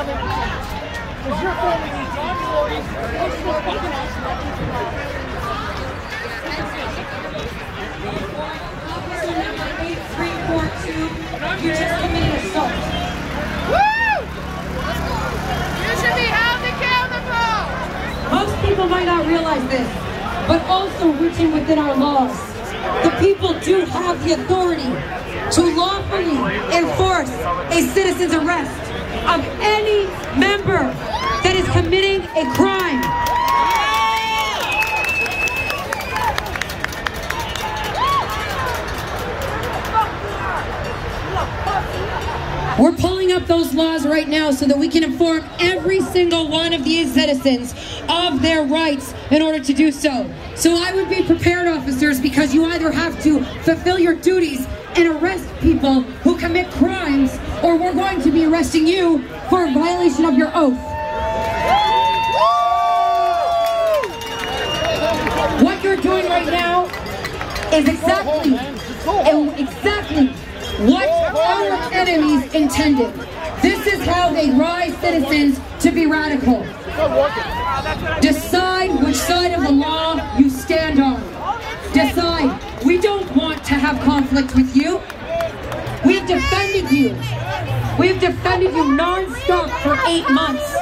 because your family needs fucking You should be! Most people might not realize this, but also written within our laws. The people do have the authority to lawfully enforce a citizen's arrest of any member that is committing a crime. We're pulling up those laws right now so that we can inform every single one of these citizens of their rights in order to do so. So I would be prepared, officers, because you either have to fulfill your duties and arrest people arresting you for a violation of your oath. What you're doing right now is exactly, exactly what our enemies intended. This is how they rise citizens to be radical. Decide which side of the law you stand on. Decide. We don't want to have conflict with you. We've defended you. We've defended you non-stop for eight months.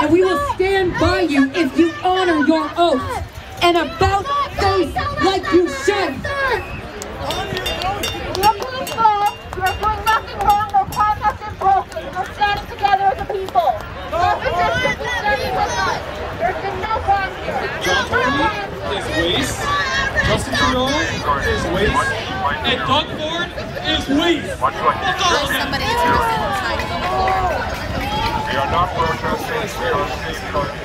And we will stand by you if you honor your oath and about face like you should. Justin Trudeau is waste. And Doug Ford is waste. Much like you should. Somebody is missing signing on the floor. We are not protesting, we are safeguarding.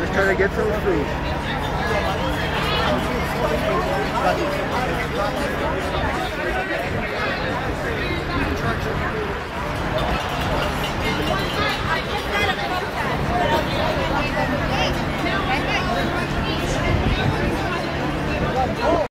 Just trying to get some food.